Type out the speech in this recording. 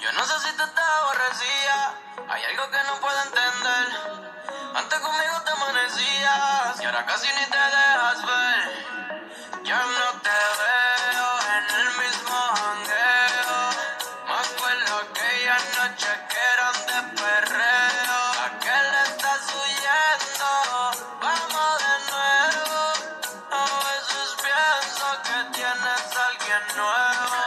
Yo no sé si te aborrecías, hay algo que no puedo entender. Antes conmigo te amanecías y ahora casi ni te dejas ver. Ya no te veo en el mismo jangueo. Me acuerdo aquella noche que eran de perreo. ¿A qué le estás huyendo? Vamos de nuevo. A veces pienso que tienes alguien nuevo.